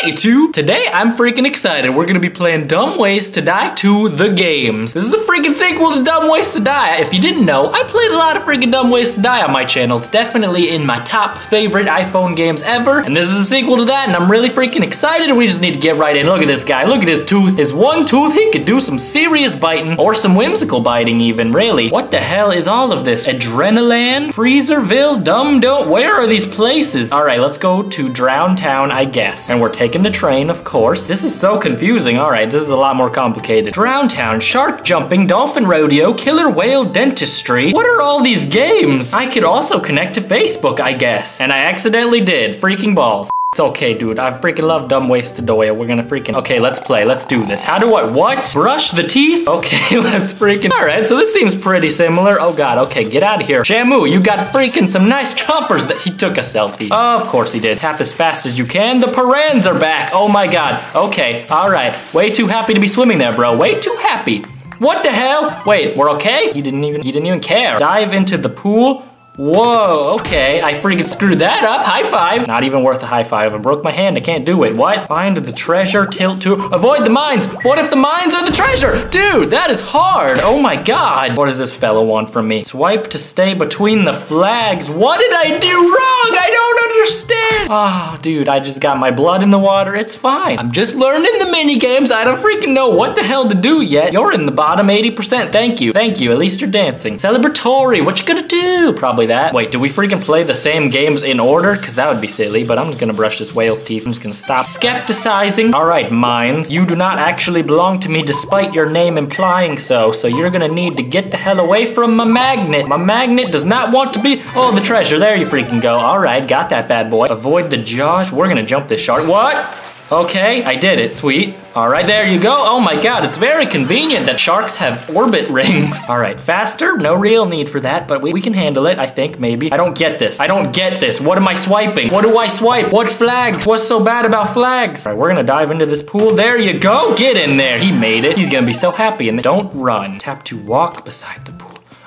Hi, YouTube! Today I'm freaking excited. We're gonna be playing Dumb Ways to Die 2 The Games. This is a freaking sequel to Dumb Ways to Die. If you didn't know, I played a lot of freaking Dumb Ways to Die on my channel. It's definitely in my top favorite iPhone games ever. And this is a sequel to that, and I'm really freaking excited. We just need to get right in. Look at this guy. Look at his tooth. His one tooth, he could do some serious biting, or some whimsical biting even, really. What the hell is all of this? Adrenaline? Freezerville? Dumb Don't? Where are these places? All right, let's go to Drown Town, I guess. And we're taking the train, of course. This is so confusing. All right, this is a lot more complicated. Drown Town, shark jumping, dolphin rodeo, killer whale dentistry. What are all these games? I could also connect to Facebook, I guess. And I accidentally did. Freaking balls. It's okay, dude. I freaking love Dumb to Die. We're gonna freaking... Okay, let's play. Let's do this. How do I... What? Brush the teeth? Okay, let's freaking... All right, so this seems pretty similar. Oh, God. Okay, get out of here. Shamu, you got freaking some nice chompers that he took a selfie. of course he did. Tap as fast as you can. The parans are back. Oh, my God. Okay, all right. Way too happy to be swimming there, bro. Way too happy. What the hell? Wait, we're okay? He didn't even... He didn't even care. Dive into the pool. Whoa, okay. I freaking screwed that up. High five. Not even worth a high five. I broke my hand. I can't do it. What? Find the treasure. Tilt to avoid the mines. What if the mines are the treasure? Dude, that is hard. Oh my god. What does this fellow want from me? Swipe to stay between the flags. What did I do wrong? I don't understand. Oh, dude, I just got my blood in the water. It's fine. I'm just learning the mini games. I don't freaking know what the hell to do yet. You're in the bottom 80%. Thank you. Thank you. At least you're dancing. Celebratory. What you gonna do? Probably that. Wait, do we freaking play the same games in order? Because that would be silly, but I'm just gonna brush this whale's teeth. I'm just gonna stop skepticizing. All right, mines, you do not actually belong to me despite your name implying so, so you're gonna need to get the hell away from my magnet. My magnet does not want to be, oh, the treasure, there you freaking go. All right, got that bad boy. Avoid the jaws. We're gonna jump this shark. What? Okay, I did it, sweet. All right, there you go. Oh my God, it's very convenient that sharks have orbit rings. All right, faster, no real need for that, but we, we can handle it, I think, maybe. I don't get this, I don't get this. What am I swiping? What do I swipe? What flags? What's so bad about flags? All right, we're gonna dive into this pool. There you go, get in there. He made it. He's gonna be so happy, and don't run. Tap to walk beside the.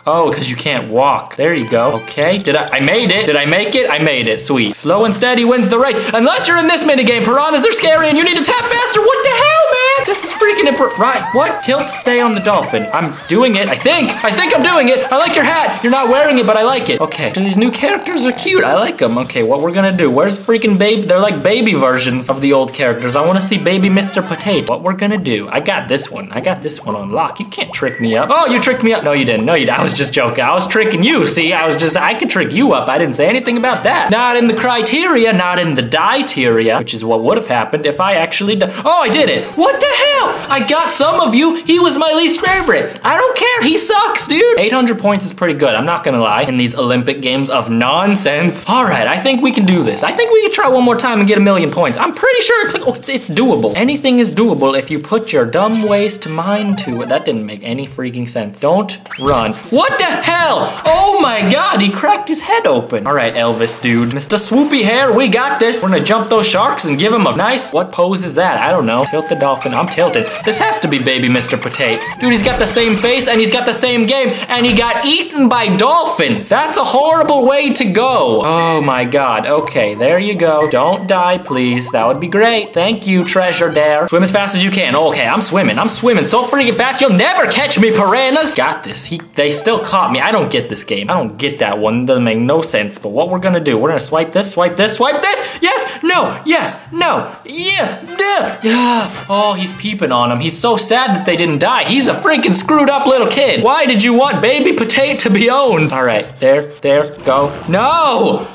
Oh, because you can't walk. There you go. Okay, did I, I made it. Did I make it? I made it, sweet. Slow and steady wins the race. Unless you're in this minigame, piranhas are scary and you need to tap faster. What the hell, man? This is freaking imp- Right, what? Tilt stay on the dolphin. I'm doing it, I think. I think I'm doing it. I like your hat. You're not wearing it, but I like it. Okay, these new characters are cute. I like them. Okay, what we're gonna do, where's freaking baby? They're like baby versions of the old characters. I wanna see baby Mr. Potato. What we're gonna do, I got this one. I got this one on lock. You can't trick me up. Oh, you tricked me up. No, you didn't. No, you didn't. I was just joking. I was tricking you. See, I was just, I could trick you up. I didn't say anything about that. Not in the criteria, not in the dieteria, which is what would have happened if I actually Oh, I did it. What the hell? I got some of you. He was my least favorite. I don't care. He sucks, dude. 800 points is pretty good. I'm not gonna lie. In these Olympic games of nonsense. All right, I think we can do this. I think we can try one more time and get a million points. I'm pretty sure it's, oh, it's, it's doable. Anything is doable if you put your dumb ways to mind to it. That didn't make any freaking sense. Don't run. What the hell? Oh my god, he cracked his head open. All right, Elvis, dude. Mr. Swoopy Hair, we got this. We're gonna jump those sharks and give him a nice, what pose is that? I don't know. Tilt the dolphin. I'm tilted. This has to be baby Mr. Potato. Dude, he's got the same face and he's got the same game and he got eaten by dolphins. That's a horrible way to go. Oh my god. Okay, there you go. Don't die, please. That would be great. Thank you, Treasure Dare. Swim as fast as you can. Okay, I'm swimming. I'm swimming so freaking fast. You'll never catch me, piranhas. Got this. He, they still caught me. I don't get this game. I don't get that one. Doesn't make no sense. But what we're gonna do, we're gonna swipe this, swipe this, swipe this. Yes, no, yes, no, yeah, yeah, yeah. Oh, he's peeping on him. He's so sad that they didn't die. He's a freaking screwed up little kid. Why did you want baby potato to be owned? All right, there, there, go. No!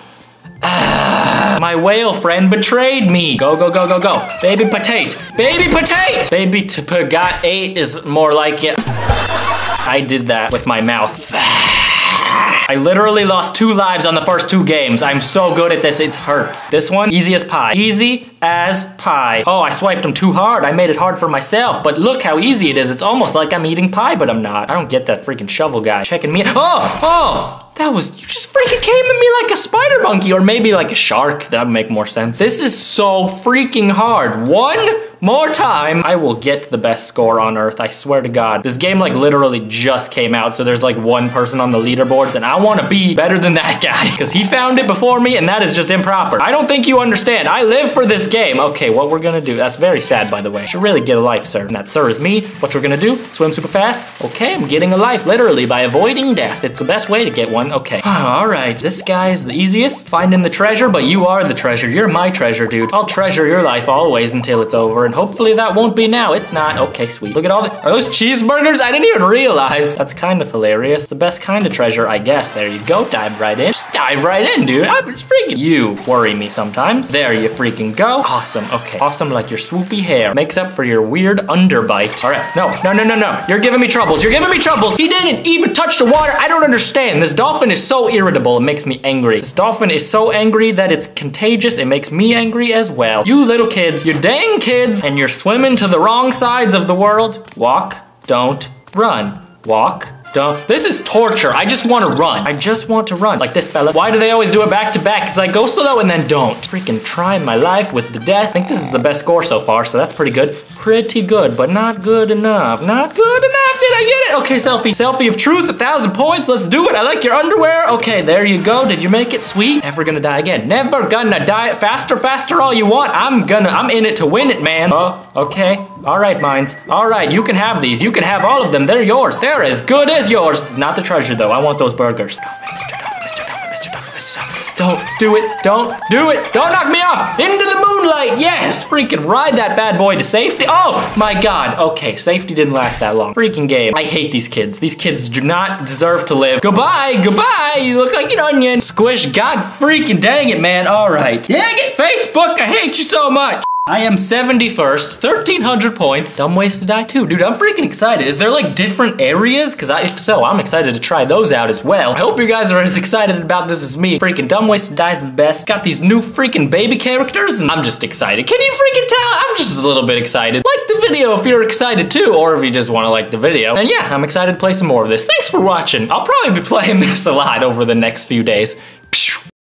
Ah, my whale friend betrayed me. Go, go, go, go, go. Baby potato. Baby potato. Baby to got eight is more like it. I did that with my mouth. I literally lost two lives on the first two games. I'm so good at this, it hurts. This one, easy as pie. Easy as pie. Oh, I swiped them too hard. I made it hard for myself, but look how easy it is. It's almost like I'm eating pie, but I'm not. I don't get that freaking shovel guy checking me. Oh, oh! That was, you just freaking came at me like a spider monkey or maybe like a shark. That would make more sense. This is so freaking hard. One more time, I will get the best score on Earth. I swear to God. This game like literally just came out, so there's like one person on the leaderboards, and I want to be better than that guy because he found it before me, and that is just improper. I don't think you understand. I live for this game. Okay, what we're gonna do? That's very sad, by the way. Should really get a life, sir. And that sir is me. What we're gonna do? Swim super fast. Okay, I'm getting a life literally by avoiding death. It's the best way to get one. Okay. All right. This guy is the easiest. Finding the treasure, but you are the treasure. You're my treasure, dude. I'll treasure your life always until it's over, and hopefully that won't be now. It's not. Okay, sweet. Look at all the. Are those cheeseburgers? I didn't even realize. That's kind of hilarious. The best kind of treasure, I guess. There you go. Dive right in. Just dive right in, dude. I'm just freaking. You worry me sometimes. There you freaking go. Awesome. Okay. Awesome like your swoopy hair. Makes up for your weird underbite. All right. No, no, no, no, no. You're giving me troubles. You're giving me troubles. He didn't even touch the water. I don't understand. This dolphin is so irritable. It makes me angry. This dolphin is so angry that it's contagious. It makes me angry as well. You little kids, you dang kids, and you're swimming to the wrong sides of the world. Walk, don't run. Walk, don't. This is torture. I just want to run. I just want to run. Like this fella. Why do they always do it back to back? It's like go slow and then don't. Freaking try my life with the death. I think this is the best score so far, so that's pretty good. Pretty good, but not good enough. Not good enough. Did I get it? Okay, selfie. Selfie of truth, a thousand points. Let's do it. I like your underwear. Okay, there you go. Did you make it sweet? Never gonna die again. Never gonna die. Faster, faster, all you want. I'm gonna, I'm in it to win it, man. Oh, okay. All right, mines. All right, you can have these. You can have all of them. They're yours. They're as good as yours. Not the treasure, though. I want those burgers. Don't do it. Don't do it. Don't knock me off. Into the moonlight. Yes. Freaking ride that bad boy to safety. Oh, my God. Okay, safety didn't last that long. Freaking game. I hate these kids. These kids do not deserve to live. Goodbye. Goodbye. You look like an onion. Squish. God freaking dang it, man. All right. Dang it, Facebook. I hate you so much. I am 71st, 1300 points. Dumb ways to die too. Dude, I'm freaking excited. Is there like different areas? Because if so, I'm excited to try those out as well. I hope you guys are as excited about this as me. Freaking Dumb Ways to Die is the best. Got these new freaking baby characters and I'm just excited. Can you freaking tell? I'm just a little bit excited. Like the video if you're excited too, or if you just want to like the video. And yeah, I'm excited to play some more of this. Thanks for watching. I'll probably be playing this a lot over the next few days.